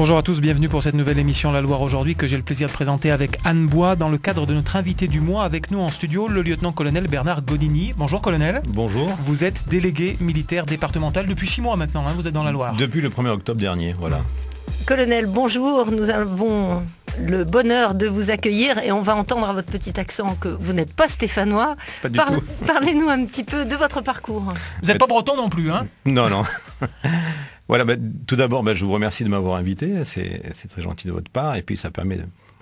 Bonjour à tous, bienvenue pour cette nouvelle émission La Loire aujourd'hui que j'ai le plaisir de présenter avec Anne Bois dans le cadre de notre invité du mois avec nous en studio, le lieutenant-colonel Bernard Godini. Bonjour colonel. Bonjour. Vous êtes délégué militaire départemental depuis six mois maintenant, hein, vous êtes dans la Loire. Depuis le 1er octobre dernier, voilà. Colonel, bonjour, nous avons le bonheur de vous accueillir et on va entendre à votre petit accent que vous n'êtes pas stéphanois. Pas du tout. Parlez-nous un petit peu de votre parcours. Vous n'êtes pas breton non plus, hein Non, non. Voilà, bah, tout d'abord, bah, je vous remercie de m'avoir invité, c'est très gentil de votre part, et puis ça permet,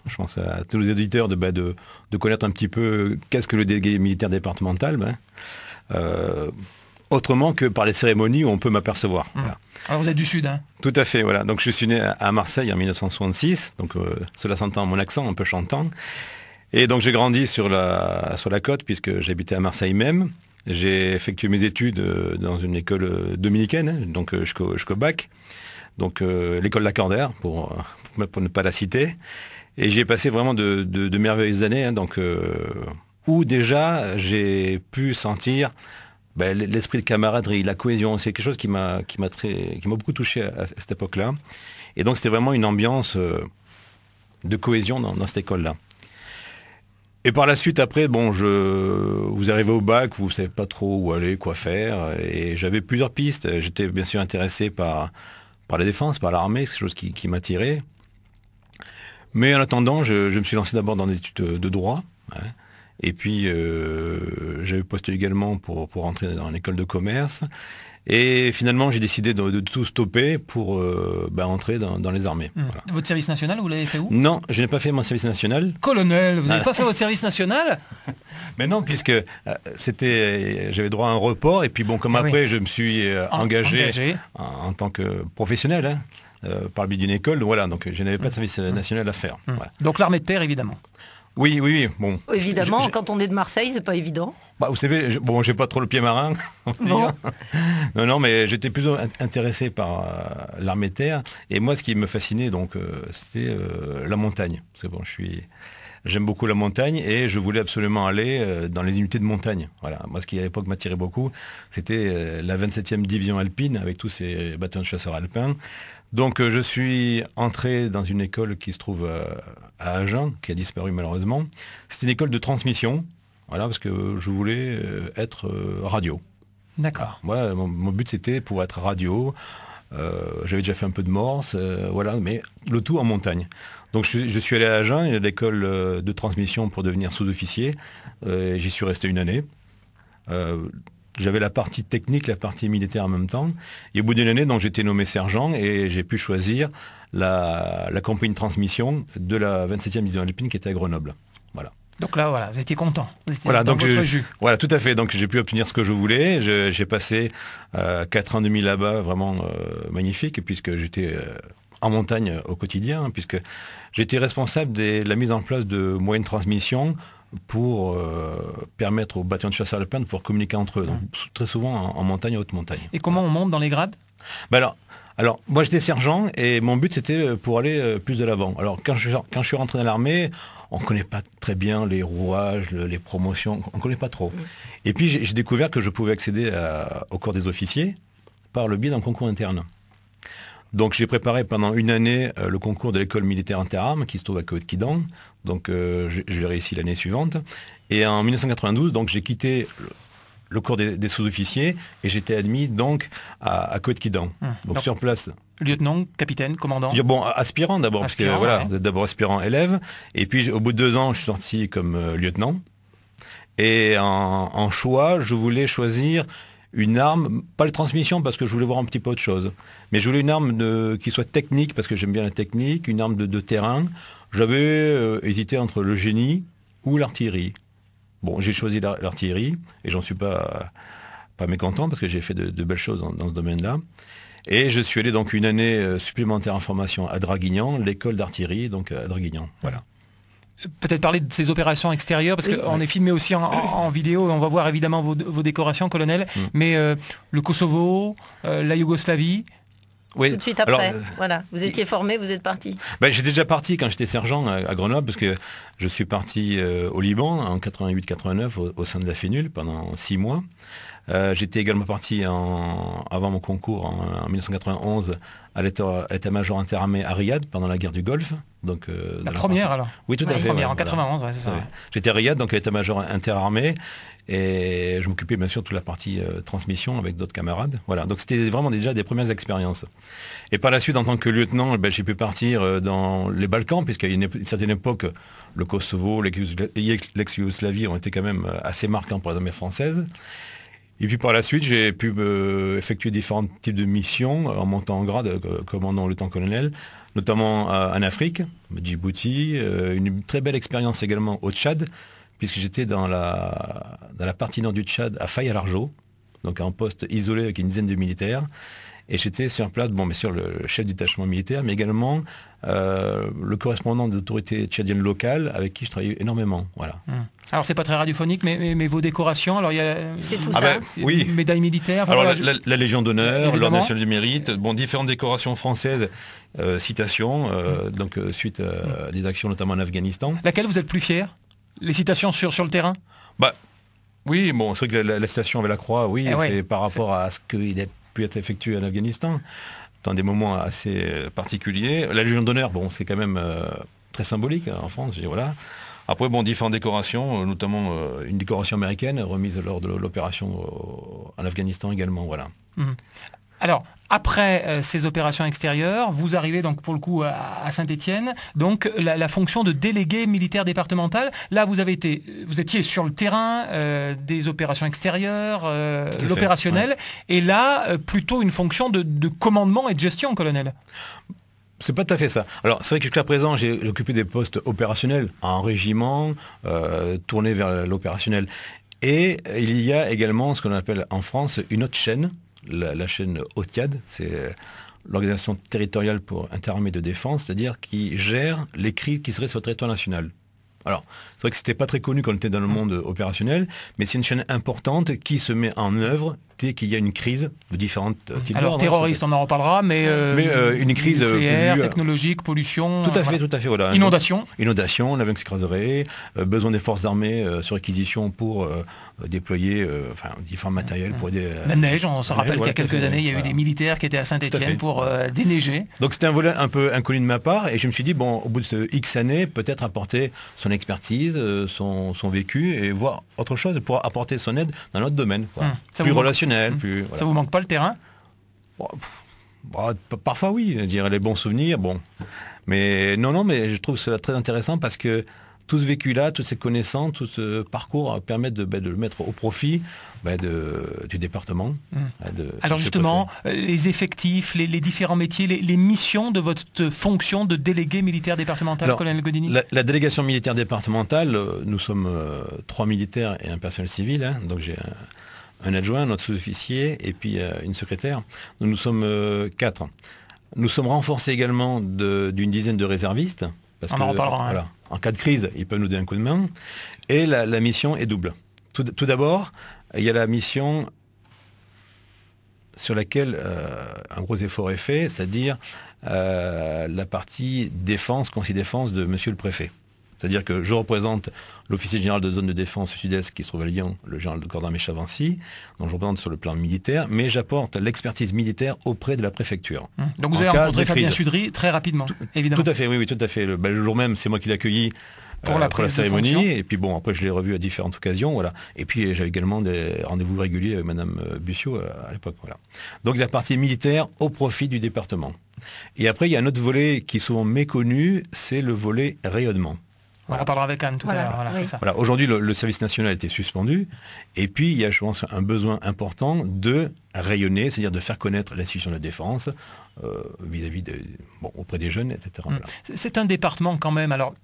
je pense, à tous les auditeurs de, bah, de, connaître un petit peu qu'est-ce que le délégué militaire départemental. Euh, autrement que par les cérémonies où on peut m'apercevoir. Mmh. Alors vous êtes du Sud, hein Tout à fait, voilà. Donc je suis né à Marseille en 1966, donc euh, cela s'entend mon accent un peu chantant. Et donc j'ai grandi sur la, sur la côte puisque j'habitais à Marseille même. J'ai effectué mes études euh, dans une école euh, dominicaine, hein, donc jusqu'au bac, donc l'école Lacordaire, pour, ne pas la citer. Et j'y ai passé vraiment de, merveilleuses années, hein, donc, où déjà j'ai pu sentir ben, l'esprit de camaraderie, la cohésion, c'est quelque chose qui m'a beaucoup touché à, cette époque-là. Et donc c'était vraiment une ambiance euh, de cohésion dans, cette école-là. Et par la suite, après, bon, je, vous arrivez au bac, vous ne savez pas trop où aller, quoi faire, et j'avais plusieurs pistes. J'étais bien sûr intéressé par, par la défense, par l'armée, c'est quelque chose qui, m'attirait. Mais en attendant, je, me suis lancé d'abord dans des études de droit. Hein. Et puis, euh, j'avais posté également pour, pour entrer dans l'école de commerce. Et finalement, j'ai décidé de, tout stopper pour euh, bah, entrer dans, les armées. Hmm. Votre service national, vous l'avez fait où? Non, je n'ai pas fait mon service national. Colonel, vous n'avez pas fait votre service national? Mais non, puisque euh, c'était, j'avais droit à un report. Et puis bon, comme ah après, je me suis engagé, En, tant que professionnel. Hein, par le biais d'une école, voilà, donc je n'avais pas de service hmm. national à faire. Hmm. Donc l'armée de terre, évidemment. Oui, oui, oui. Bon. Évidemment, quand on est de Marseille, c'est pas évident. Bah, vous savez, je, bon, j'ai pas trop le pied marin. Non. non, non, mais j'étais plutôt intéressé par euh, l'armée de terre. Et moi, ce qui me fascinait, donc, euh, c'était euh, la montagne. Parce que bon, je suis, j'aime beaucoup la montagne et je voulais absolument aller dans les unités de montagne. Voilà. Moi, ce qui à l'époque m'attirait beaucoup, c'était la 27e division alpine avec tous ces bâtons de chasseurs alpins. Donc je suis entré dans une école qui se trouve à Agen, qui a disparu malheureusement. C'est une école de transmission, voilà, parce que je voulais euh, être radio. D'accord. Moi, mon, but c'était pour être radio. J'avais déjà fait un peu de morse, voilà, mais le tout en montagne. Donc je, suis allé à Agen, a l'école de transmission pour devenir sous-officier. J'y suis resté une année j'avais la partie technique, la partie militaire en même temps. Et au bout d'une année, donc j'étais nommé sergent et j'ai pu choisir la, compagnie de transmission de la 27e division alpine qui était à Grenoble. Donc là, voilà, vous étiez content. voilà, donc voilà, tout à fait. Donc j'ai pu obtenir ce que je voulais. J'ai passé euh, 4 ans et demi là-bas, vraiment euh, magnifique, puisque j'étais euh, en montagne au quotidien, puisque j'étais responsable de la mise en place de moyens de transmission pour euh, permettre aux bâtiments de chasse alpins de pouvoir communiquer entre eux, donc, très souvent en, montagne et haute montagne. Et comment on monte dans les grades? Ben alors, alors, moi j'étais sergent et mon but c'était euh, pour aller euh, plus de l'avant. Alors quand je, quand je suis rentré dans l'armée, on ne connaît pas très bien les rouages, les promotions, on ne connaît pas trop. Et puis j'ai découvert que je pouvais accéder au corps des officiers par le biais d'un concours interne. Donc j'ai préparé pendant une année euh, le concours de l'école militaire interarmes qui se trouve à Koweït-Kidan. Donc euh, je, l'ai réussi l'année suivante. Et en 1992, donc j'ai quitté le, cours des, sous-officiers et j'étais admis donc à, à. Hum. Donc, sur place. Lieutenant, capitaine, commandant Bon, aspirant d'abord, parce que voilà, d'abord aspirant élève. Et puis au bout de deux ans, je suis sorti comme euh, lieutenant. Et en, choix, je voulais choisir une arme, pas la transmission parce que je voulais voir un petit peu autre chose, mais je voulais une arme qui soit technique parce que j'aime bien la technique, une arme de, terrain. J'avais euh, hésité entre le génie ou l'artillerie. Bon, j'ai choisi l'artillerie et j'en suis pas, pas mécontent parce que j'ai fait de, belles choses dans, ce domaine-là. Et je suis allé donc une année euh, supplémentaire en formation à Draguignan, l'école d'artillerie, donc à Draguignan. Voilà peut-être parler de ces opérations extérieures, parce qu'on est filmé aussi en, vidéo, on va voir évidemment vos, décorations, colonel, mm. mais euh, le Kosovo, euh, la Yougoslavie, tout de suite après. voilà, vous étiez formé, vous êtes parti. Ben, j'étais déjà parti quand j'étais sergent à, Grenoble, parce que je suis parti au Liban en 88-89 au, sein de la FENUL pendant six mois. J'étais également parti avant mon concours en, en 1991 à l'état-major interarmé à Riyad pendant la guerre du Golfe. Donc, la première alors Oui, tout à fait. Première, en 91, c'est ça. J'étais à Riyad, donc à l'état-major interarmé. Et je m'occupais bien sûr de toute la partie euh, transmission avec d'autres camarades. Voilà, donc c'était vraiment déjà des premières expériences. Et par la suite, en tant que lieutenant, eh ben, j'ai pu partir euh, dans les Balkans, puisqu'à une, certaine époque, le Kosovo, l'ex-Yougoslavie ont été quand même euh, assez marquants pour les armées françaises. Et puis par la suite, j'ai pu effectuer différents types de missions en montant en grade, commandant le temps colonel, notamment en Afrique, Djibouti, une très belle expérience également au Tchad, puisque j'étais dans la, dans la partie nord du Tchad, à largeau donc un poste isolé avec une dizaine de militaires. Et j'étais sur place, bon, bien sûr, le chef du détachement militaire, mais également euh, le correspondant des autorités tchadiennes locales avec qui je travaillais énormément. Voilà. Hum. Alors c'est pas très radiophonique, mais, mais, vos décorations, alors il y a c'est tout ah ça. Ben, oui. médaille militaire. alors la, Légion d'honneur, l'ordre national du mérite, bon différentes décorations françaises, euh, citations, euh, donc suite à des actions notamment en Afghanistan. Laquelle vous êtes plus fier? Les citations sur, sur le terrain? Bah oui, bon, c'est vrai que la, citation avec la croix, oui, eh c'est par rapport à ce qu'il a pu être effectué en Afghanistan, dans des moments assez euh, particuliers. La Légion d'honneur, bon, c'est quand même euh, très symbolique hein, en France, voilà. Après, bon, différentes décorations, euh, notamment une décoration américaine remise lors de l'opération en Afghanistan également, voilà. Mmh. Alors, après euh, ces opérations extérieures, vous arrivez donc pour le coup à, Saint-Étienne, donc la, fonction de délégué militaire départemental. Là, vous avez été, vous étiez sur le terrain euh, des opérations extérieures, euh, l'opérationnel, et là plutôt une fonction de, commandement et de gestion, colonel. C'est pas tout à fait ça. Alors c'est vrai que jusqu'à présent j'ai occupé des postes opérationnels en régiment, tourné vers l'opérationnel. Et il y a également ce qu'on appelle en France une autre chaîne la, chaîne OTIAD, c'est euh, l'organisation territoriale pour interarmée de défense, c'est-à-dire qui gère les crises qui seraient sur le territoire national. Alors, c'est vrai que c'était pas très connu quand on était dans le monde opérationnel, mais c'est une chaîne importante qui se met en œuvre qu'il y a une crise de différentes euh, types Alors, hein, terroriste, on en reparlera, mais, euh, mais une crise nucléaire, technologique, pollution. Tout à fait, tout à fait. Voilà. Inondation. Inondation, l'avion qui s'écraserait, besoin des forces armées sur réquisition pour euh, déployer euh, enfin, différents matériels pour aider. La neige, on se rappelle qu'il y a quelques années, il y a eu des militaires qui étaient à Saint-Etienne pour euh, déneiger. Donc c'était un volet un peu inconnu de ma part et je me suis dit, bon, au bout de X années, peut-être apporter son expertise, son, vécu et voir autre chose pour apporter son aide dans notre domaine. Hum, plus relationnel, hum. plus. Ça vous manque pas le terrain bah, Parfois oui, dirais les bons souvenirs, bon. Mais non, non, mais je trouve cela très intéressant parce que tout ce vécu-là, toutes ces connaissances, tout ce parcours permettent de, ben, le mettre au profit ben, du département. Mmh. Alors justement, euh, les effectifs, les, différents métiers, les, missions de votre fonction de délégué militaire départemental, colonel Godini la, délégation militaire départementale, euh, nous sommes euh, trois militaires et un personnel civil, hein. donc j'ai un, adjoint, notre sous-officier et puis une secrétaire. Nous, nous sommes quatre. Nous sommes renforcés également d'une dizaine de réservistes. Parce On en reparlera. Hein en cas de crise, ils peuvent nous donner un coup de main. Et la, mission est double. Tout, d'abord, il y a la mission sur laquelle euh, un gros effort est fait, c'est-à-dire euh, la partie défense, conseil défense de monsieur le préfet. C'est-à-dire que je représente l'officier général de zone de défense sud-est qui se trouve à Lyon, le général de corps d'armée Chavancy, dont je représente sur le plan militaire, mais j'apporte l'expertise militaire auprès de la préfecture. Hum. Donc vous avez rencontré Fabien Sudry très rapidement, évidemment. Tout à fait, oui, oui, tout à fait. Le, ben, jour même, c'est moi qui l'ai accueilli pour, la, euh, cérémonie. Et puis bon, après je l'ai revu à différentes occasions, voilà. Et puis j'avais également des rendez-vous réguliers avec Madame euh, Bussiot euh, à l'époque, voilà. Donc la partie militaire au profit du département. Et après, il y a un autre volet qui est souvent méconnu, c'est le volet rayonnement. On en parlera avec Anne tout à l'heure. Voilà, Aujourd'hui, le, service national a été suspendu. Et puis, il y a, je pense, un besoin important de rayonner, c'est-à-dire de faire connaître l'institution de la défense euh, vis-à-vis de, auprès des jeunes, etc. Hum. C'est un département quand même. Alors,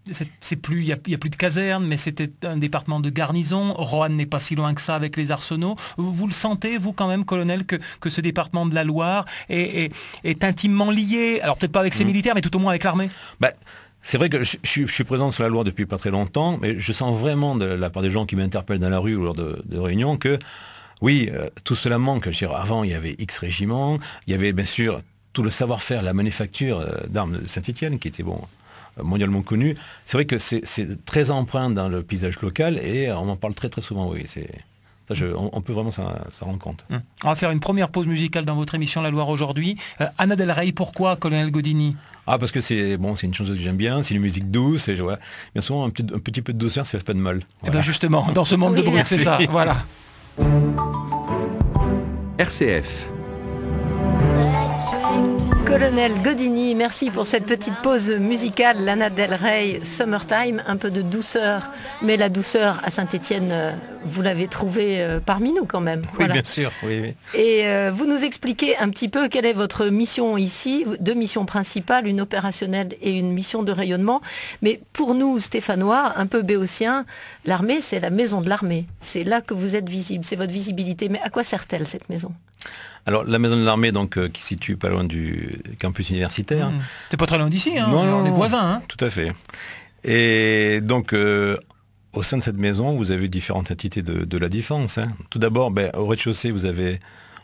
c'est plus, il n'y a, plus de casernes, mais c'était un département de garnison. Roanne n'est pas si loin que ça avec les arsenaux. Vous, le sentez, vous, quand même, colonel, que, que ce département de la Loire est, est, intimement lié, alors peut-être pas avec ses hum. militaires, mais tout au moins avec l'armée? Bah, c'est vrai que je, suis présent sur la loi depuis pas très longtemps, mais je sens vraiment de la part des gens qui m'interpellent dans la rue ou lors de, réunions que oui, euh, tout cela manque. avant, il y avait X régiments, il y avait bien sûr tout le savoir-faire, la manufacture euh, d'armes de Saint-Étienne, qui était bon mondialement connu. C'est vrai que c'est très empreint dans le paysage local et on en parle très très souvent. Oui, on, peut vraiment s'en rendre compte. Hum. On va faire une première pause musicale dans votre émission La Loire aujourd'hui. Euh, Anna Del Rey, pourquoi Colonel Godini? Ah parce que c'est bon, c'est une chose que j'aime bien, c'est une musique douce et vois, bien souvent un petit, un petit, peu de douceur, ça fait pas de mal. Et eh bien justement, dans ce monde de bruit, c'est ça. Voilà. RCF. Colonel Godini, merci pour cette petite pause musicale. Lana Del Rey, Summertime, un peu de douceur. Mais la douceur à Saint-Etienne, euh, vous l'avez trouvée euh, parmi nous quand même. Oui, bien sûr. Et euh, vous nous expliquez un petit peu quelle est votre mission ici. Deux missions principales, une opérationnelle et une mission de rayonnement. Mais pour nous, Stéphanois, un peu béotiens, l'armée, c'est la maison de l'armée. C'est là que vous êtes visible, c'est votre visibilité. Mais à quoi sert-elle cette maison? Alors la maison de l'armée, donc euh, qui se situe pas loin du campus universitaire. Mmh. C'est pas très loin d'ici, hein, on est voisins. Hein. Tout à fait. Et donc euh, au sein de cette maison, vous avez différentes entités de, la défense. Hein. Tout d'abord, ben, au rez-de-chaussée, vous avez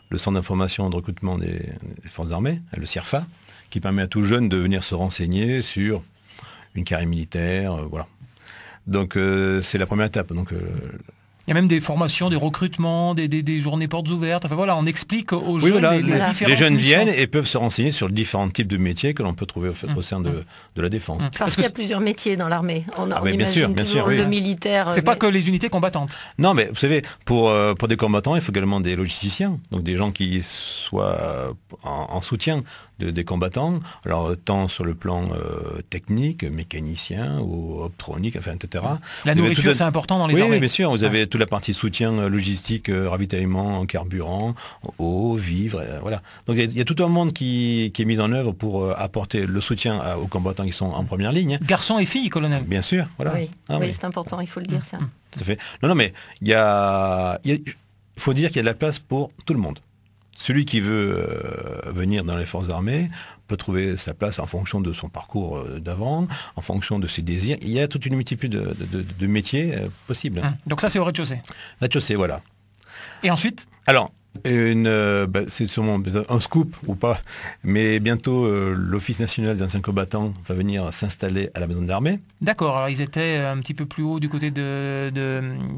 le centre d'information et de recrutement des, forces armées, le CIRFA, qui permet à tout jeune de venir se renseigner sur une carrière militaire, euh, voilà. Donc c'est la première étape. Donc y a même des formations, des recrutements, des, journées portes ouvertes. Enfin voilà, on explique aux jeunes les, les, les, jeunes viennent et peuvent se renseigner sur les différents types de métiers que l'on peut trouver au, mmh. sein de, mmh. de, la défense. Mmh. Parce, qu'il y a plusieurs métiers dans l'armée. On, ah, bien sûr, bien sûr, le militaire. C'est pas que les unités combattantes. Non, mais vous savez, pour, euh, pour des combattants, il faut également des logisticiens, donc des gens qui soient en soutien des combattants, alors tant sur le plan euh, technique, mécanicien ou optronique, enfin, etc. La nourriture, c'est important dans les oui, armées. Oui, bien sûr, vous avez toute la partie soutien euh, logistique, euh, ravitaillement en carburant, eau, vivres, voilà. Donc il y, a tout un monde qui, est mis en œuvre pour apporter le soutien aux combattants qui sont en première ligne. Garçons et filles, colonel. Bien sûr, voilà. Oui, ah c'est important, il faut le dire ça. Tout fait. Non, non, mais il y a, il faut dire qu'il y a de la place pour tout le monde. Celui qui veut euh, venir dans les forces armées peut trouver sa place en fonction de son parcours euh, d'avant, en fonction de ses désirs. Il y a toute une multitude de, métiers euh, possibles. Hum. Donc ça, c'est au rez-de-chaussée Rez-de-chaussée, voilà. Et ensuite? Alors, une, euh, bah, c'est sûrement un scoop ou pas, mais bientôt euh, l'Office national des anciens combattants va venir s'installer à la maison de l'armée. D'accord, alors ils étaient un petit peu plus haut du côté de,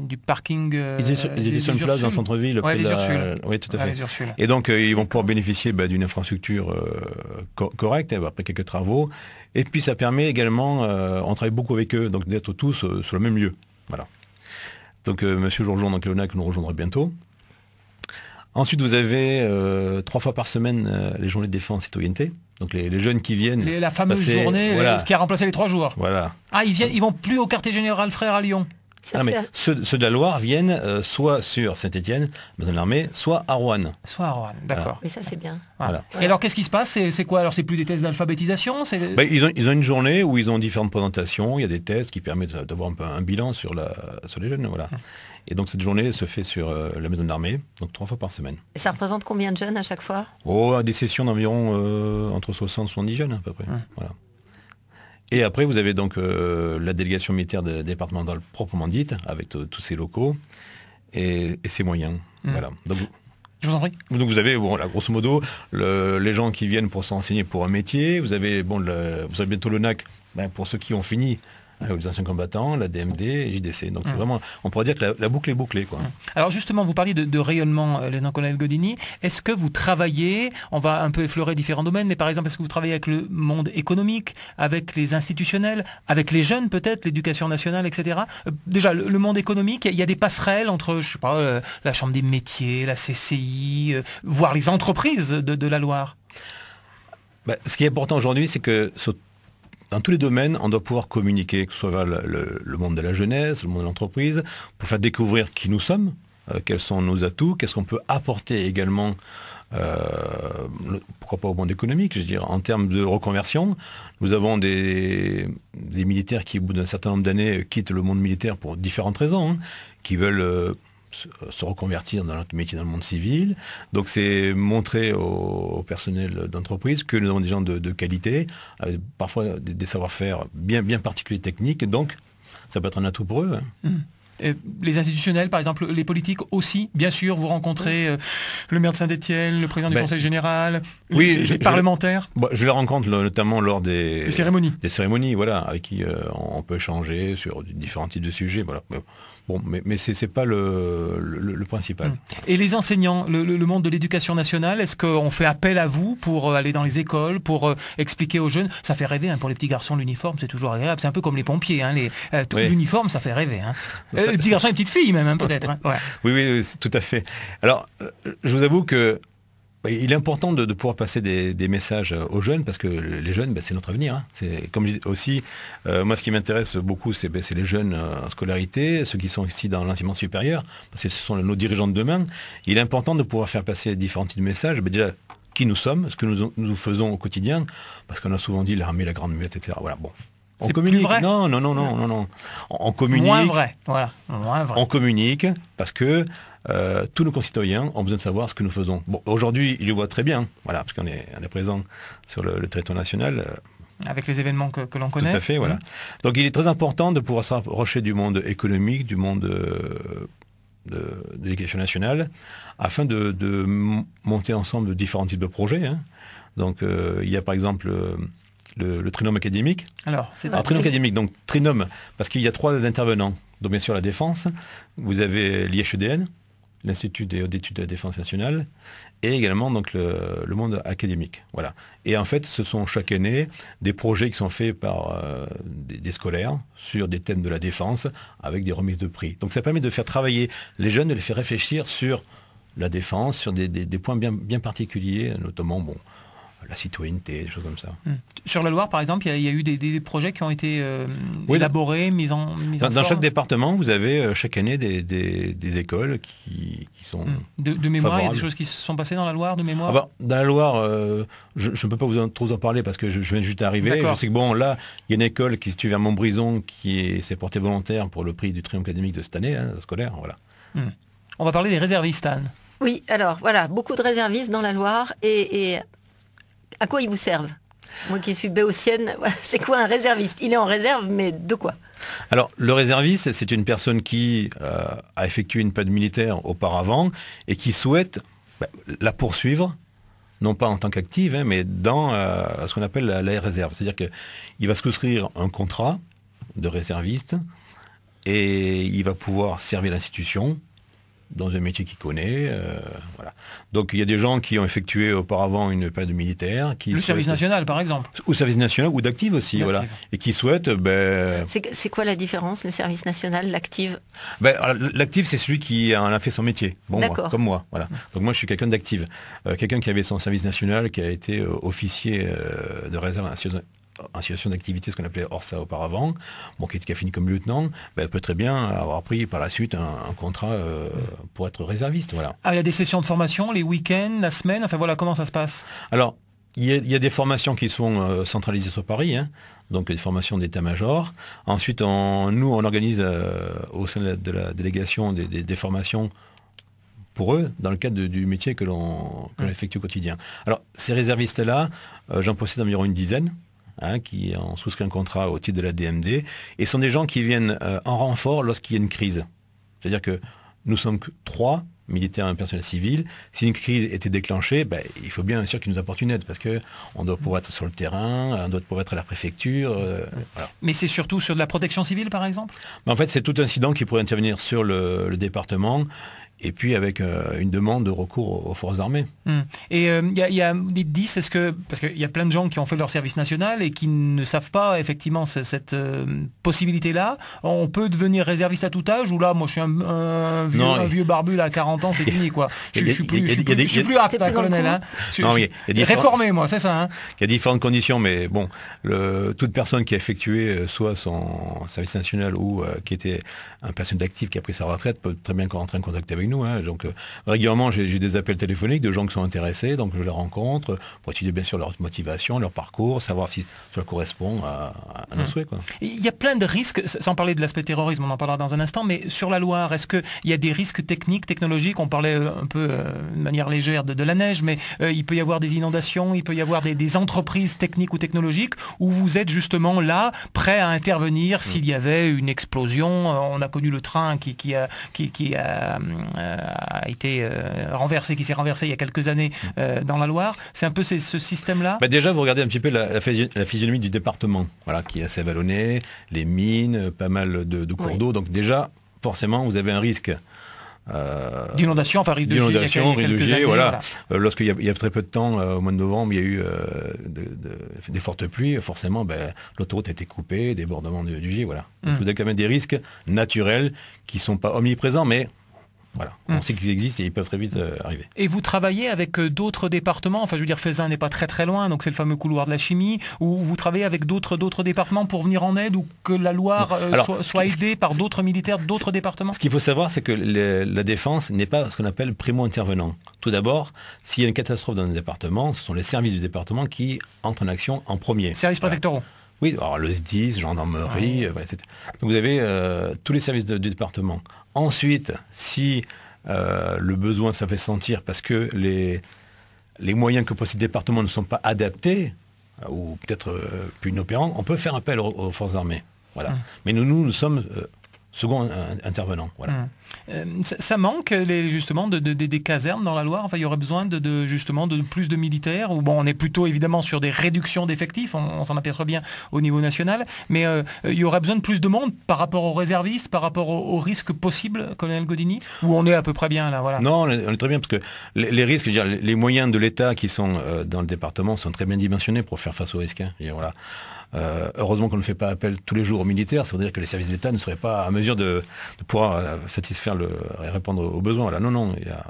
du parking. Euh, ils étaient sur, une place dans le centre-ville. Ouais, les Oui, tout à fait. Et donc ils vont pouvoir bénéficier bah, d'une infrastructure correcte hein, après quelques travaux. Et puis ça permet également, on travaille beaucoup avec eux, donc d'être tous sur le même lieu. Voilà. Donc Monsieur Jourjon, donc Léonac nous rejoindra bientôt. Ensuite, vous avez euh, trois fois par semaine euh, les journées de défense citoyenneté. Donc les, jeunes qui viennent. la fameuse journée, ce qui a remplacé les trois jours. Voilà. Ah, ils viennent, ils vont plus au quartier général frère à Lyon. Mais ceux, de la Loire viennent euh, soit sur Saint-Étienne, besoin de l'armée, soit à Rouen. Soit à Rouen, d'accord. Et ça c'est bien. Et alors qu'est-ce qui se passe? C'est quoi? Alors c'est plus des tests d'alphabétisation? Ben, ils, ont, ils, ont, une journée où ils ont différentes présentations, il y a des tests qui permettent d'avoir un, un, bilan sur, la, sur les jeunes. Voilà. Et donc cette journée se fait sur euh, la maison de l'armée, donc trois fois par semaine. Et ça représente combien de jeunes à chaque fois? Oh, des sessions d'environ euh, entre 60 et 70 jeunes à peu près. Voilà. Et après, vous avez donc euh, la délégation militaire départementale proprement dite, avec tous ses locaux et, ses moyens. Voilà. Donc, je vous en prie. Donc vous avez, bon, là, grosso modo, les gens qui viennent pour s'enseigner pour un métier. Vous avez, bon, vous avez bientôt le NAC ben, pour ceux qui ont fini les anciens combattants, la DMD et JDC. Donc c'est mmh. vraiment, on pourrait dire que la, boucle est bouclée. Quoi. Mmh. Alors justement, vous parliez de, rayonnement, euh, lieutenant colonel Godini. Est-ce que vous travaillez, on va un peu effleurer différents domaines, mais par exemple, est-ce que vous travaillez avec le monde économique, avec les institutionnels, avec les jeunes peut-être, l'éducation nationale, etc. Euh, déjà, le, monde économique, il y a des passerelles entre, je sais pas, euh, la Chambre des métiers, la CCI, voire les entreprises de, la Loire. Bah, ce qui est important aujourd'hui, c'est que dans tous les domaines, on doit pouvoir communiquer, que ce soit le, monde de la jeunesse, le monde de l'entreprise, pour faire découvrir qui nous sommes, euh, quels sont nos atouts, qu'est-ce qu'on peut apporter également, euh, pourquoi pas au monde économique, je veux dire, en termes de reconversion. Nous avons des, militaires qui, au bout d'un certain nombre d'années, quittent le monde militaire pour différentes raisons, hein, qui veulent... Euh, se reconvertir dans notre métier dans le monde civil. Donc c'est montrer au, personnel d'entreprise que nous avons des gens de, qualité, avec parfois des, savoir-faire bien, bien particuliers techniques. Donc ça peut être un atout pour eux. Hein. Mmh. Les institutionnels, par exemple, les politiques aussi, bien sûr, vous rencontrez le maire de Saint-Etienne, le président du ben, Conseil général, oui, les, parlementaires. Je, les rencontre notamment lors des, cérémonies. Des cérémonies, voilà, avec qui on peut échanger sur différents types de sujets. Voilà. Bon, mais, mais ce n'est pas le, principal. Hum. Et les enseignants, le, monde de l'éducation nationale, est-ce qu'on fait appel à vous pour euh, aller dans les écoles, pour euh, expliquer aux jeunes? Ça fait rêver hein, pour les petits garçons, l'uniforme, c'est toujours agréable. C'est un peu comme les pompiers. Hein, les, euh, L'uniforme, ça fait rêver. Hein. Les petits garçons et les petites filles même, peut-être. Hein. Oui, oui, tout à fait. Alors, je vous avoue que il est important de, pouvoir passer des, messages aux jeunes parce que les jeunes, ben, c'est notre avenir. Hein. C'est comme je dis aussi, euh, moi ce qui m'intéresse beaucoup, c'est ben, les jeunes euh, en scolarité, ceux qui sont ici dans l'enseignement supérieur, parce que ce sont nos dirigeants de demain. Il est important de pouvoir faire passer différents types de messages. Ben, déjà, qui nous sommes, ce que nous, nous faisons au quotidien, parce qu'on a souvent dit l'armée, la grande muette, etc. Voilà, bon, on communique. Vrai non, non, non, non, non, non. On, communique. Moins vrai. Voilà. Moins vrai. On communique parce que euh, tous nos concitoyens ont besoin de savoir ce que nous faisons. Bon, aujourd'hui, ils le voient très bien, voilà, parce qu'on est, est présent sur le, territoire national. Euh, avec les événements que, l'on connaît. Tout à fait, voilà. Mmh. Donc il est très important de pouvoir se rapprocher du monde économique, du monde euh, de, l'éducation nationale, afin de, monter ensemble de différents types de projets. Hein. Donc il y a par exemple le, trinôme académique. Alors, c'est un trinôme académique, donc trinôme, parce qu'il y a trois intervenants. Donc bien sûr la défense, vous avez l'IHEDN, l'Institut d'études de la défense nationale, et également donc le, monde académique. Voilà. Et en fait, ce sont chaque année des projets qui sont faits par euh, des, scolaires sur des thèmes de la défense avec des remises de prix. Donc ça permet de faire travailler les jeunes, de les faire réfléchir sur la défense, sur des, points bien, bien particuliers, notamment bon, la citoyenneté, des choses comme ça. Hmm. Sur la Loire, par exemple, il y, a eu des, projets qui ont été euh, élaborés, mis en mis Dans, dans chaque département, vous avez euh, chaque année des, écoles qui, sont hmm. de, mémoire, il y a des choses qui se sont passées dans la Loire, de mémoire ah bah, Dans la Loire, euh, je ne peux pas vous en, trop en parler parce que je, viens juste d'arriver. Je sais que bon, là, il y a une école qui se situe vers Montbrison qui s'est portée volontaire pour le prix du triomphe académique de cette année, hein, scolaire. Voilà. Hmm. On va parler des réservistes, Anne. Oui, alors voilà, beaucoup de réservistes dans la Loire et à quoi ils vous servent Moi qui suis béotienne, c'est quoi un réserviste Il est en réserve, mais de quoi alors, le réserviste, c'est une personne qui euh, a effectué une peine militaire auparavant et qui souhaite bah, la poursuivre, non pas en tant qu'active, hein, mais dans euh, ce qu'on appelle la, réserve. C'est-à-dire qu'il va souscrire un contrat de réserviste et il va pouvoir servir l'institution dans un métier qu'il connaît. Euh, voilà. Donc il y a des gens qui ont effectué auparavant une période militaire. Qui le service national par exemple. Ou service national ou d'active aussi, voilà. Et qui souhaitent... Ben... C'est quoi la différence, le service national, l'active? Ben, L'active c'est celui qui en a fait son métier, bon, comme moi. Voilà. Donc moi je suis quelqu'un d'active. Euh, quelqu'un qui avait son service national, qui a été euh, officier de réserve en situation d'activité, ce qu'on appelait Orsa auparavant, bon, qui, a fini comme lieutenant, ben, peut très bien avoir pris par la suite un, contrat euh, pour être réserviste. Voilà. Ah, il y a des sessions de formation, les week-ends, la semaine, enfin voilà, comment ça se passe? Alors, il y, a, des formations qui sont euh, centralisées sur Paris, hein. donc des formations d'état-major. Ensuite, nous, on organise euh, au sein de la, délégation des, formations pour eux, dans le cadre du métier que l'on effectue au quotidien. Alors, ces réservistes-là, j'en possède environ une dizaine. Hein, qui ont souscrit un contrat au titre de la DMD, et sont des gens qui viennent euh, en renfort lorsqu'il y a une crise. C'est-à-dire que nous sommes trois militaires et un personnel civil. Si une crise était déclenchée, ben, il faut bien sûr qu'ils nous apportent une aide, parce qu'on doit pouvoir être sur le terrain, on doit pouvoir être à la préfecture. Euh, Mais c'est surtout sur de la protection civile, par exemple? Ben, En fait, c'est tout incident qui pourrait intervenir sur le département et puis avec euh, une demande de recours aux forces armées. Hmm. Et il euh, y, a des 10, est-ce que, parce qu'il y a plein de gens qui ont fait leur service national et qui ne savent pas effectivement cette euh, possibilité-là, on peut devenir réserviste à tout âge ou là, moi je suis un, vieux, barbu à 40 ans, c'est fini quoi. Je suis plus apte, colonel. Hein. Réformé moi, c'est ça. Hein. Il y a différentes conditions, mais bon, toute personne qui a effectué soit son service national ou qui était un personnel actif qui a pris sa retraite peut très bien rentrer en contact avec nous nous. hein. Donc euh, régulièrement, j'ai des appels téléphoniques de gens qui sont intéressés, donc je les rencontre pour étudier bien sûr leur motivation, leur parcours, savoir si ça correspond à, à nos Mm. souhaits. quoi. Il y a plein de risques, sans parler de l'aspect terrorisme, on en parlera dans un instant, mais sur la Loire, est-ce qu'il y a des risques techniques, technologiques? On parlait euh, un peu euh, de manière légère de, de la neige, mais euh, il peut y avoir des inondations, il peut y avoir des, des entreprises techniques ou technologiques où vous êtes justement là, prêt à intervenir s'il y avait une explosion? On a connu le train qui, qui a, qui, qui a, euh, a été euh, renversé, qui s'est renversé il y a quelques années euh, dans la Loire. C'est un peu ce système-là Bah déjà, vous regardez un petit peu la, la physio- la physionomie du département, voilà, qui est assez vallonné, les mines, euh, pas mal de, de cours Oui. d'eau. Donc déjà, forcément, vous avez un risque. euh, D'inondation, enfin risque de années, voilà. Euh, Lorsqu'il y, a- il y a très peu de temps, euh, au mois de novembre, il y a eu euh, de- de- des fortes pluies, forcément, ben, l'autoroute a été coupée, débordement du, du voilà. Donc, Mm. Vous avez quand même des risques naturels qui ne sont pas omniprésents, mais voilà, on Mm. sait qu'ils existent et ils peuvent très vite euh, arriver. Et vous travaillez avec euh, d'autres départements, enfin je veux dire Faisin n'est pas très très loin, donc c'est le fameux couloir de la chimie, ou vous travaillez avec d'autres d'autres départements pour venir en aide ou que la Loire euh, Alors, soit, ce soit qui- aidée par d'autres militaires d'autres départements? Ce qu'il faut savoir, c'est que la défense n'est pas ce qu'on appelle primo-intervenant. Tout d'abord, s'il y a une catastrophe dans un département, ce sont les services du département qui entrent en action en premier. Services Voilà. préfectoraux. Oui, alors le SDIS, gendarmerie, etc. Donc vous avez euh, tous les services de- du département. Ensuite, si euh, le besoin ça fait sentir parce que les, les moyens que possède le département ne sont pas adaptés, euh, ou peut-être euh, plus inopérants, on peut faire appel aux, aux forces armées. Voilà. Hum. Mais nous, nous, nous sommes second euh, intervenants. Voilà. Hum. Euh, ça, ça manque les, justement de, de- de- des casernes dans la Loire? Enfin, il y aurait besoin de, justement de plus de militaires? Ou bon, on est plutôt évidemment sur des réductions d'effectifs. On, on s'en aperçoit bien au niveau national. Mais euh, il y aurait besoin de plus de monde par rapport aux réservistes, par rapport aux, aux risques possibles, colonel Godini? Ou on est à peu près bien là. Voilà? Non, on est, très bien parce que les, les risques, je veux dire, les, moyens de l'État qui sont dans le département sont très bien dimensionnés pour faire face aux risques. hein. Dire, voilà. Euh, heureusement qu'on ne fait pas appel tous les jours aux militaires, ça veut dire que les services de l'État ne seraient pas à mesure de, de pouvoir euh, satisfaire le, et répondre aux besoins. Voilà. Non, non, il y a,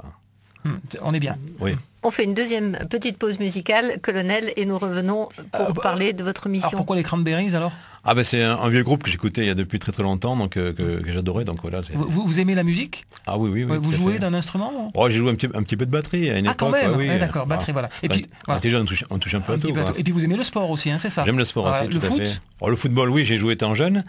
Hum, on est bien. oui. On fait une deuxième petite pause musicale, colonel, et nous revenons pour Euh, bah, parler de votre mission. Alors pourquoi les cranberries alors? Ah ben c'est un, un vieux groupe que j'écoutais il y a depuis très très longtemps, donc euh, que, que j'adorais. Donc voilà. vous, vous- aimez la musique? Ah oui, oui, oui. Ouais, Vous jouez d'un instrument Oh, j'ai joué un petit, un petit peu de batterie à une Ah époque. quand même ouais, oui. D'accord, batterie, voilà. Et puis, voilà. on touche, on touche un peu à tout. Et puis vous aimez le sport aussi, hein, c'est ça? J'aime le sport aussi, Le tout foot à fait. Oh, le football, oui, j'ai joué étant jeune.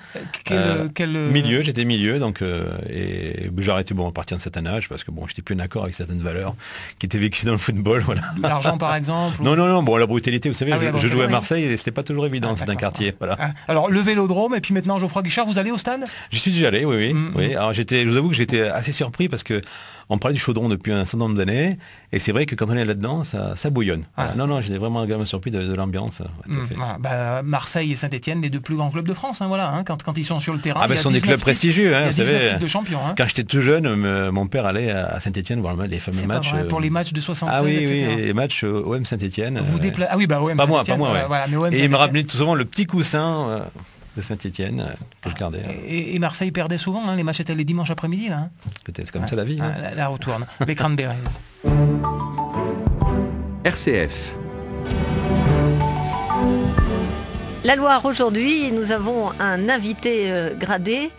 Quel, Euh, quel, euh, Milieu, j'étais milieu, donc et j'ai arrêté bon à partir d'un certain âge parce que bon, j'étais plus en accord avec certaines valeurs qui étaient vécues dans le football, voilà. L'argent par exemple ou- Non, non, non, bon, la brutalité, vous savez, Ah oui, je, jouais à. Marseille et c'était pas toujours évident, Ah, c'est un d'accord. quartier, voilà. Ah, Alors le vélodrome et puis maintenant Geoffroy Guichard, vous allez au stade? J'y suis déjà allé, oui, oui. Mm, oui. mm. Alors j'étais, je vous avoue que j'étais assez surpris parce que on parlait du chaudron depuis un certain nombre d'années et c'est vrai que quand on est là-dedans, ça, ça bouillonne. Ah, non, non, j'étais vraiment surpris de, de l'ambiance. ouais, fait. voilà. Bah, Marseille et Saint-Etienne, les deux plus grands clubs de France, hein, voilà, hein, quand, quand ils sont sur le terrain. Ah ben a ce sont des 19 clubs prestigieux, hein, vous 19 savez. de champion. hein. Quand j'étais tout jeune, me- mon père allait à Saint-Etienne voir les fameux pas matchs. vrai, euh, pour les matchs de 76, Ah oui, etc. oui, les matchs euh, OM Saint-Etienne. Vous déplacez. Ah oui, bah OM Pas moi, pas moi, voilà, ouais. voilà, mais OM Et il me rappelait tout souvent le petit coussin euh, de Saint-Etienne que je gardais. hein. Et, et Marseille perdait souvent, hein, les matchs étaient les dimanches après-midi. là. hein. C'est comme ça la vie. hein. Ah, là, retourne. les Cranberries. RCF. La Loire aujourd'hui, nous avons un invité euh, gradé,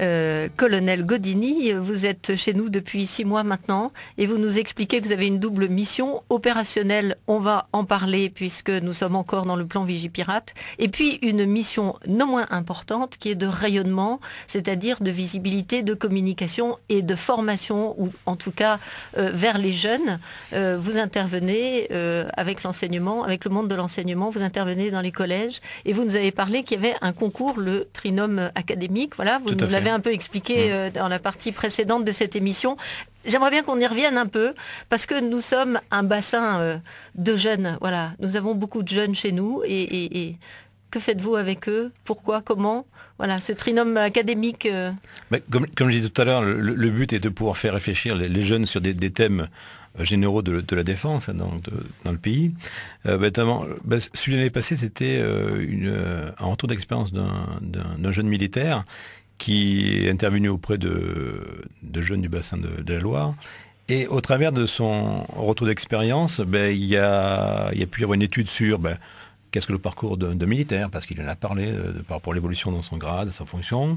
euh, colonel Godini. Vous êtes chez nous depuis six mois maintenant et vous nous expliquez que vous avez une double mission opérationnelle. On va en parler puisque nous sommes encore dans le plan Vigipirate. Et puis une mission non moins importante qui est de rayonnement, c'est-à-dire de visibilité, de communication et de formation, ou en tout cas euh, vers les jeunes. Euh, vous intervenez avec l'enseignement, avec le monde de l'enseignement, vous intervenez dans les collèges et vous nous avez parlé qu'il y avait un concours, le trinôme académique. Voilà, vous nous fait. L'avez un peu expliqué Mm. euh, dans la partie précédente de cette émission. J'aimerais bien qu'on y revienne un peu parce que nous sommes un bassin euh, de jeunes. Voilà, nous avons beaucoup de jeunes chez nous et, et- et que faites-vous avec eux? Pourquoi? Comment? Voilà, ce trinôme académique. euh, Mais comme, comme je disais tout à l'heure, le, le but est de pouvoir faire réfléchir les, les jeunes sur des, des thèmes généraux de, de la défense hein, dans, de- dans le pays. Euh, bah, bah, celui de l'année passée, c'était euh, un retour d'expérience d'un jeune militaire qui est intervenu auprès de, de jeunes du bassin de, de la Loire. Et au travers de son retour d'expérience, ben, il, y a, il y a pu y avoir une étude sur ben, qu'est-ce que le parcours de, militaire, parce qu'il en a parlé par rapport à l'évolution dans son grade, sa fonction.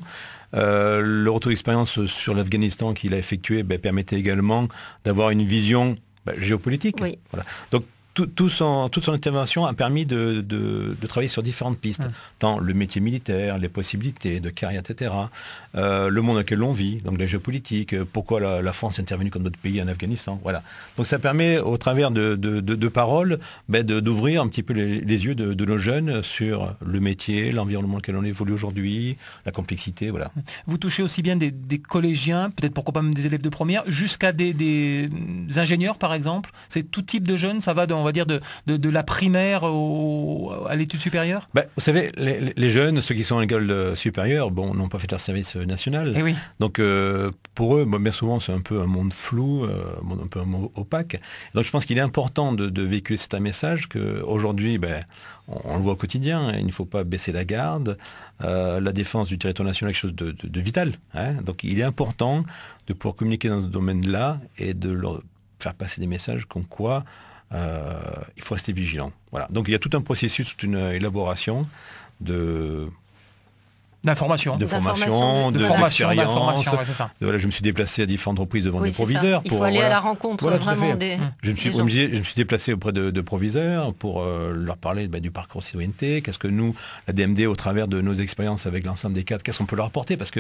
le retour d'expérience sur l'Afghanistan qu'il a effectué ben, permettait également d'avoir une vision géopolitique. Voilà. Donc tout, son, toute son intervention a permis de, travailler sur différentes pistes, tant le métier militaire, les possibilités de carrière, etc., euh, le monde dans lequel l'on vit, donc la géopolitique, euh, pourquoi la, France est intervenue comme d'autres pays en Afghanistan, voilà. Donc ça permet, au travers de, paroles, ben, d'ouvrir un petit peu les, yeux de, nos jeunes sur le métier, l'environnement dans lequel on évolue aujourd'hui, la complexité, voilà. Vous touchez aussi bien des, collégiens, peut-être pourquoi pas même des élèves de première, jusqu'à des, ingénieurs, par exemple. C'est tout type de jeunes, ça va dans dire, de, de, la primaire à l'étude supérieure? Ben, Vous savez, les, jeunes, ceux qui sont à l'école supérieure, bon, n'ont pas fait leur service national. Eh oui. Donc euh, pour eux, bien souvent, c'est un peu un monde flou, euh, un peu opaque. Donc je pense qu'il est important de, véhiculer un message qu'aujourd'hui, ben, on, le voit au quotidien, hein, il ne faut pas baisser la garde. Euh, la défense du territoire national est quelque chose de, vital. Hein. Donc il est important de pouvoir communiquer dans ce domaine-là et de leur faire passer des messages comme quoi euh, il faut rester vigilant. Voilà. Donc il y a tout un processus, toute une élaboration de D'information. De formation, de, formation, Voilà, je me suis déplacé à différentes reprises devant des proviseurs. Il faut aller à la rencontre vraiment des. Je me, suis, je me suis déplacé auprès de, proviseurs pour euh, leur parler bah, du parcours citoyenneté. Qu'est-ce que nous, la DMD, au travers de nos expériences avec l'ensemble des cadres, qu'est-ce qu'on peut leur apporter? Parce que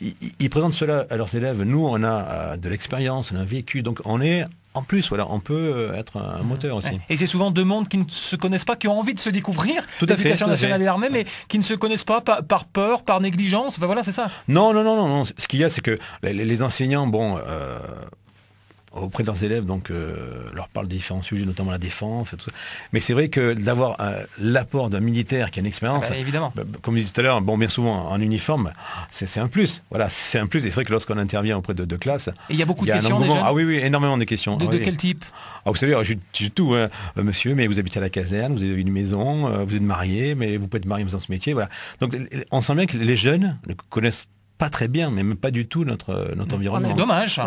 ils, présentent cela à leurs élèves. Nous, on a euh, de l'expérience, on a vécu. Donc on est en plus, voilà, on peut euh, être un moteur aussi. Et c'est souvent deux mondes qui ne se connaissent pas, qui ont envie de se découvrir, tout l'éducation nationale et l'armée, mais qui ne se connaissent pas par, peur, par négligence. Enfin voilà, c'est ça. Non, non, non, non, non. Ce qu'il y a, c'est que les, enseignants, bon, euh, auprès de leurs élèves, donc euh, leur parle de différents sujets, notamment la défense et tout ça. Mais c'est vrai que d'avoir euh, l'apport d'un militaire qui a une expérience, ah bah, évidemment. Bah, comme je disais tout à l'heure, bon, bien souvent en uniforme, c'est un plus. Voilà, c'est un plus. Et c'est vrai que lorsqu'on intervient auprès de, de classes, il y a beaucoup de questions. Ah oui, oui, énormément de questions. De, ah quel type? Ah, Vous savez, j'ai tout, hein. euh, monsieur, mais vous habitez à la caserne, vous avez une maison, vous êtes marié, mais vous pouvez être marié en faisant ce métier. Voilà. Donc on sent bien que les jeunes connaissent pas très bien, mais même pas du tout notre, notre environnement. C'est dommage.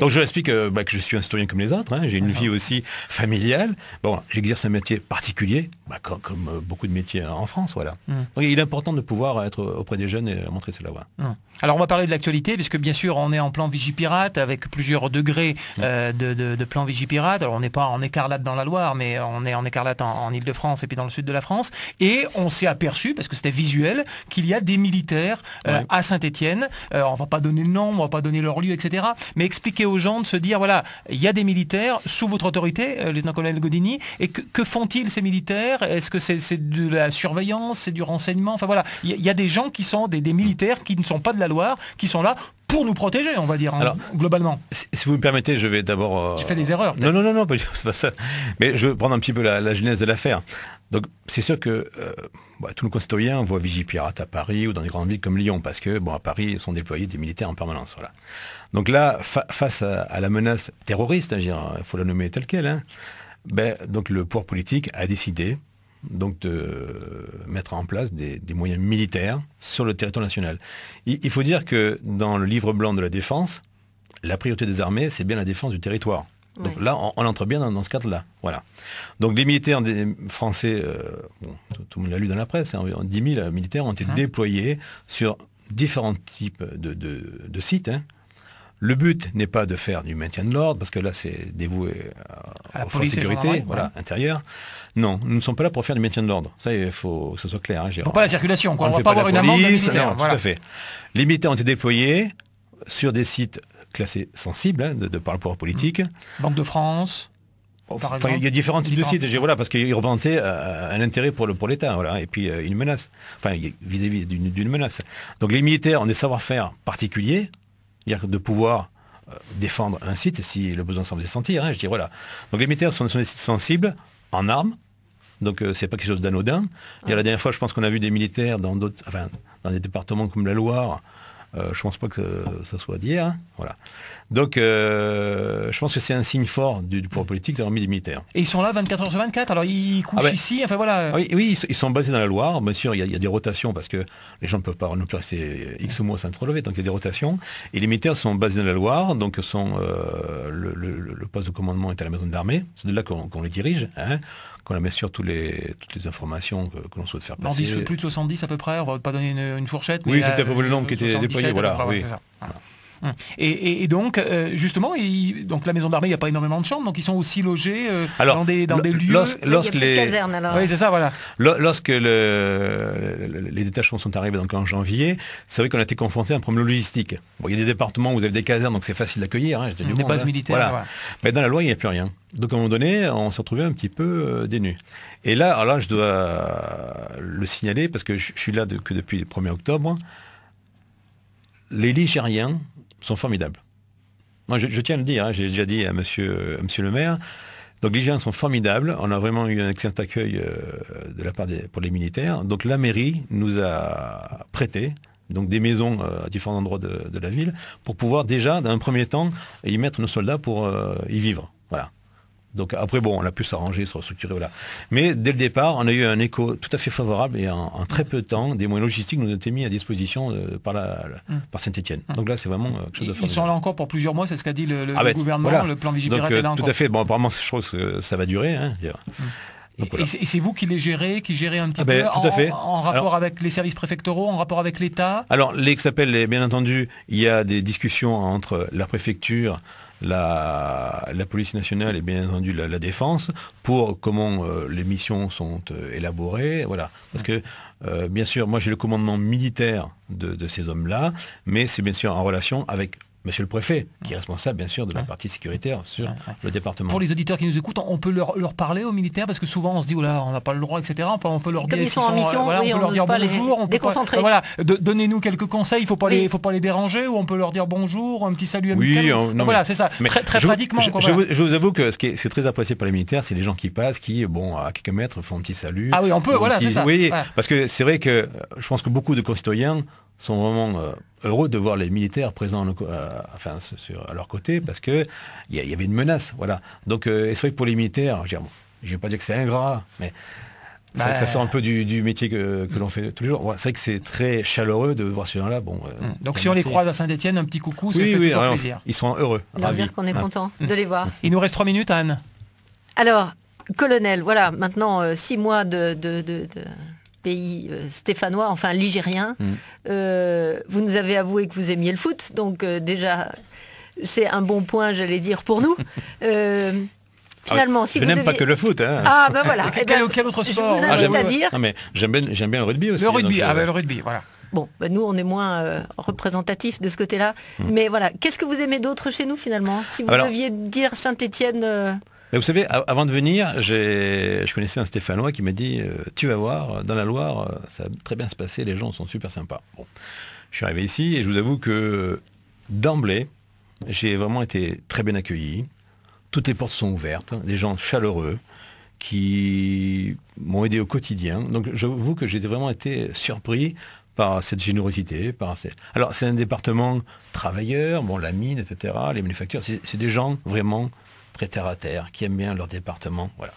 Donc je explique euh, bah, que je suis un citoyen comme les autres, hein. j'ai une vie aussi familiale. Bon, j'exerce un métier particulier, bah, comme, euh, beaucoup de métiers en France, voilà. Mm. Donc il est important de pouvoir être auprès des jeunes et montrer cela. voie. Mm. Alors on va parler de l'actualité, puisque bien sûr on est en plan Vigipirate avec plusieurs degrés mm. euh, de, plan Vigipirate. Alors on n'est pas en écarlate dans la Loire, mais on est en écarlate en, Ile-de-France et puis dans le sud de la France. Et on s'est aperçu, parce que c'était visuel, qu'il y a des militaires à Saint-Étienne on euh, on va pas donner le nom, on va pas donner leur lieu, etc. Mais expliquer aux gens de se dire, voilà, il y a des militaires sous votre autorité, euh, lieutenant-colonel Godini, et que, font-ils ces militaires? Est-ce que c'est de la surveillance, c'est du renseignement? Enfin voilà, il y, a des gens qui sont des, militaires qui ne sont pas de la Loire, qui sont là pour nous protéger, on va dire, hein, globalement. Si vous me permettez, je vais d'abord... Euh... Tu fais des erreurs. Non, non, non, non, c'est pas ça. Mais je vais prendre un petit peu la genèse de l'affaire. Donc c'est sûr que euh, bah, tous nos concitoyens voient Vigipirate à Paris ou dans des grandes villes comme Lyon, parce que bon, à Paris sont déployés des militaires en permanence. Voilà. Donc là, face à, la menace terroriste, hein, il faut la nommer telle qu'elle, hein, ben, donc le pouvoir politique a décidé donc de mettre en place des, moyens militaires sur le territoire national. il, faut dire que dans le livre blanc de la défense, la priorité des armées, c'est bien la défense du territoire. Donc là, on, entre bien dans, ce cadre-là. Voilà. Donc les militaires français, euh, tout, le monde l'a lu dans la presse, hein, environ 10 000 militaires ont été déployés sur différents types de, sites. Hein. Le but n'est pas de faire du maintien de l'ordre, parce que là, c'est dévoué à, forces de sécurité voilà, intérieure. Non, nous ne sommes pas là pour faire du maintien de l'ordre. Ça, il faut que ce soit clair. Il ne faut pas la circulation. On ne va pas avoir une amende Non, tout à fait. Les militaires ont été déployés sur des sites classés sensibles hein, de, par le pouvoir politique. Banque de France il y a différents types de sites, voilà, parce qu'ils représentaient euh, un intérêt pour l'État, pour voilà, et puis euh, une menace, enfin vis-à-vis d'une menace. Donc les militaires ont des savoir-faire particuliers, c'est-à-dire de pouvoir défendre un site si le besoin s'en faisait sentir. Hein, je dis voilà. Donc les militaires sont, des sites sensibles en armes, donc c'est pas quelque chose d'anodin. La dernière fois, je pense qu'on a vu des militaires dans d'autres, enfin, dans des départements comme la Loire, euh, je ne pense pas que ça soit d'hier. Hein. Voilà. Donc, euh, je pense que c'est un signe fort du, pouvoir politique d'avoir mis des militaires. Et ils sont là 24 heures sur 24, alors ils couchent ah ici, enfin voilà. Oui, oui, ils sont basés dans la Loire, bien sûr, il y, a, des rotations parce que les gens ne peuvent pas non plus rester X mois sans être relevés, donc il y a des rotations. Et les militaires sont basés dans la Loire, donc sont, euh, le, poste de commandement est à la maison de l'armée, c'est de là qu'on les dirige. Hein qu'on a bien sûr toutes les, toutes les informations que, l'on souhaite faire passer. Plus de 70 à peu près, on va pas donner une, fourchette. Oui, c'était à peu près le nombre qui était déployé. Voilà, oui. Hum. Et, donc, euh, justement, donc la maison d'armée, il n'y a pas énormément de chambres, donc ils sont aussi logés euh, dans des, dans des lieux. Lorsque, les casernes, alors. Oui, c'est ça, voilà. Lorsque le, les détachements sont arrivés donc en janvier, c'est vrai qu'on a été confronté à un problème logistique. Bon, il y a des départements où vous avez des casernes, donc c'est facile d'accueillir. Hein, des bases hein. militaires. Mais dans la loi, il n'y a plus rien. Donc à un moment donné, on s'est retrouvé un petit peu euh, dénus. Et là, alors là, je dois le signaler parce que je, suis là que depuis le 1er octobre. Les Ligériens sont formidables. Moi, je, tiens à le dire, hein, j'ai déjà dit à monsieur, le maire, donc les gens sont formidables. On a vraiment eu un excellent accueil euh, de la part pour les militaires. Donc la mairie nous a prêté des maisons euh, à différents endroits de, la ville pour pouvoir déjà, dans un premier temps, y mettre nos soldats pour euh, y vivre. Donc après, bon, on a pu s'arranger, se restructurer, voilà. Mais dès le départ, on a eu un écho tout à fait favorable et en, très peu de temps, des moyens logistiques nous ont été mis à disposition euh, par, la, hum. par Saint-Etienne. Hum. Donc là, c'est vraiment euh, quelque chose de Ils sont là encore pour plusieurs mois, c'est ce qu'a dit le, ah ben, gouvernement, le plan Vigipirate là Tout à fait, bon, apparemment, je pense que ça va durer. Hein, hum. Et c'est vous qui les gérez, qui gérez un petit ah ben, peu tout à fait. En, rapport avec les services préfectoraux, en rapport avec l'État? Alors, les s'appelle, bien entendu, il y a des discussions entre la préfecture, la, police nationale et bien entendu la, défense pour comment euh, les missions sont euh, élaborées. Voilà. Parce que, euh, bien sûr, moi j'ai le commandement militaire de ces hommes-là, mais c'est bien sûr en relation avec Monsieur le préfet, qui est responsable bien sûr de la partie sécuritaire sur le département. Pour les auditeurs qui nous écoutent, on peut leur, parler aux militaires parce que souvent on se dit là, on n'a pas le droit, etc. On peut, leur dire, ils sont en mission, on peut leur dire bonjour, on peut voilà, donnez-nous quelques conseils. Il faut pas les, faut pas les déranger ou on peut leur dire bonjour, un petit salut amical. Oui, voilà, c'est ça. très, très je, pratiquement. Je, vous, avoue que ce qui est, très apprécié par les militaires, c'est les gens qui passent, qui bon à quelques mètres font un petit salut. Ah oui, on peut, voilà, c'est ça. Oui, parce que c'est vrai que je pense que beaucoup de concitoyens sont vraiment euh, heureux de voir les militaires présents euh, enfin, sur, à leur côté parce qu'il y, y avait une menace. Voilà. Donc, euh, c'est vrai que pour les militaires, je ne vais pas dire que c'est ingrat, mais ça bah, sort un peu du, métier que, l'on fait tous les jours. c'est vrai que c'est très chaleureux de voir ces gens-là. Bon, mm. Donc si on les croise à Saint-Etienne, un petit coucou, ça fait toujours plaisir. Ils sont heureux. On dire qu'on est content de les voir. Il nous reste trois minutes, Anne. Alors, colonel, voilà, maintenant six mois de pays euh, stéphanois, enfin ligérien. Mm. Euh, vous nous avez avoué que vous aimiez le foot, donc euh, déjà c'est un bon point, j'allais dire, pour nous. finalement, ah, si je n'aime pas que le foot. Hein. Ah ben voilà. Eh ben, quel, autre sport je vous invite à dire. mais j'aime bien, j'aime bien le rugby aussi. Le rugby, ah ben, le rugby, voilà. Bon, ben, nous, on est moins représentatifs de ce côté-là. Mm. Mais voilà, qu'est-ce que vous aimez d'autre chez nous, finalement? Si vous deviez dire Saint-Étienne vous savez, avant de venir, je connaissais un Stéphanois qui m'a dit euh, Tu vas voir, dans la Loire, euh, ça va très bien se passer, les gens sont super sympas. Bon. Je suis arrivé ici et je vous avoue que d'emblée, j'ai vraiment été très bien accueilli. Toutes les portes sont ouvertes, des gens chaleureux qui m'ont aidé au quotidien. Donc j'avoue que j'ai vraiment été surpris par cette générosité. Par Alors c'est un département travailleur, bon, la mine, etc., les manufactures, c'est des gens vraiment très terre à terre, qui aiment bien leur département. Voilà.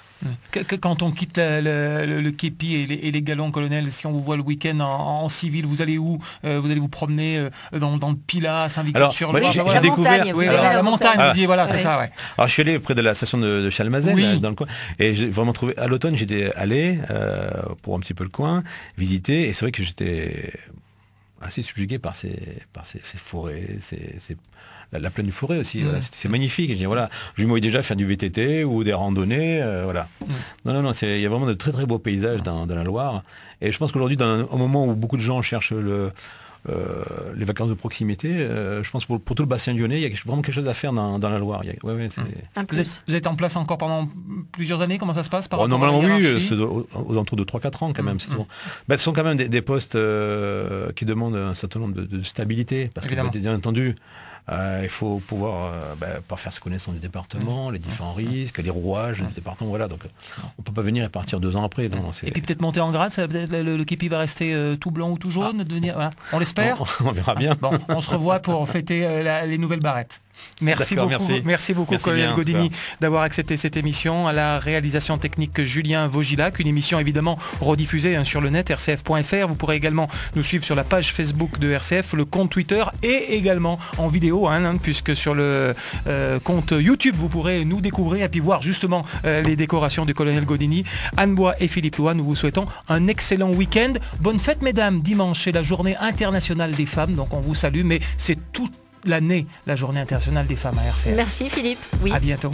Quand on quitte euh, le, képi et les, galons, colonel, si on vous voit le week-end en, civil, vous allez où euh, Vous allez vous promener euh, dans, le Pila, Saint-Victor-sur-Loire J'ai découvert la montagne, voilà, c'est ça. Alors je suis allé près de la station de, de Chalmazel, dans le coin, et j'ai vraiment trouvé. À l'automne, j'étais allé pour un petit peu le coin visiter, et c'est vrai que j'étais assez subjugué par ces, par ces, forêts, ces la, plaine du forêt aussi. Mm. c'est magnifique. Je voilà, je me déjà faire du VTT ou des randonnées. Euh, voilà. Mm. Non, non, non, il y a vraiment de très très beaux paysages dans, la Loire. Et je pense qu'aujourd'hui, au moment où beaucoup de gens cherchent le, les vacances de proximité, euh, je pense pour, pour tout le bassin lyonnais, il y a vraiment quelque chose à faire dans, la Loire. vous, êtes, en place encore pendant plusieurs années Comment ça se passe par oh, Normalement, oui, c'est aux, alentours de 3-4 ans quand même. Mmh. Ben, ce sont quand même des, postes qui demandent un certain nombre de, stabilité. Parce que, bien entendu, euh, il faut pouvoir euh, bah, faire sa connaissance du département, les différents risques, les rouages du département. Voilà, donc on peut pas venir et partir deux ans après. et puis peut-être monter en grade, ça, peut le, le, képi va rester euh, tout blanc ou tout jaune, ah. devenir, on l'espère. On, verra bien. on se revoit pour fêter les nouvelles barrettes. Merci beaucoup, merci. merci beaucoup Merci colonel bien, Godini d'avoir accepté cette émission. À la réalisation technique Julien Vogilac, une émission évidemment rediffusée hein, sur le net rcf.fr. Vous pourrez également nous suivre sur la page Facebook de RCF, le compte Twitter et également en vidéo, hein, hein, puisque sur le euh, compte YouTube vous pourrez nous découvrir et puis voir justement euh, les décorations du colonel Godini. Anne Bois et Philippe Lois, nous vous souhaitons un excellent week-end. Bonne fête mesdames, dimanche c'est la journée internationale des femmes, donc on vous salue, mais c'est toute l'année la journée internationale des femmes à RCF. Merci Philippe. Oui. À bientôt.